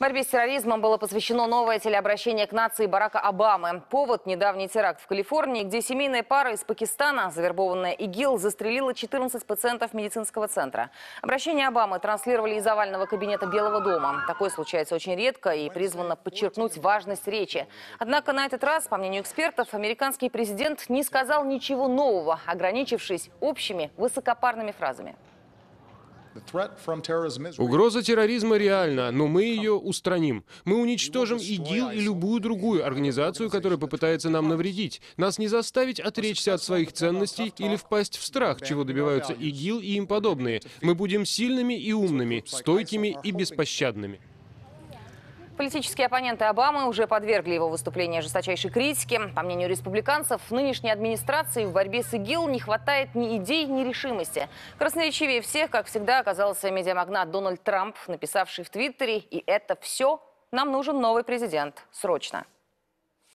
Борьбе с терроризмом было посвящено новое телеобращение к нации Барака Обамы. Повод – недавний теракт в Калифорнии, где семейная пара из Пакистана, завербованная ИГИЛ, застрелила 14 пациентов медицинского центра. Обращение Обамы транслировали из овального кабинета Белого дома. Такое случается очень редко и призвано подчеркнуть важность речи. Однако на этот раз, по мнению экспертов, американский президент не сказал ничего нового, ограничившись общими высокопарными фразами. Угроза терроризма реальна, но мы ее устраним. Мы уничтожим ИГИЛ и любую другую организацию, которая попытается нам навредить. Нас не заставить отречься от своих ценностей или впасть в страх, чего добиваются ИГИЛ и им подобные. Мы будем сильными и умными, стойкими и беспощадными. Политические оппоненты Обамы уже подвергли его выступление жесточайшей критике. По мнению республиканцев, нынешней администрации в борьбе с ИГИЛ не хватает ни идей, ни решимости. Красноречивее всех, как всегда, оказался медиамагнат Дональд Трамп, написавший в Твиттере «И это все? Нам нужен новый президент. Срочно».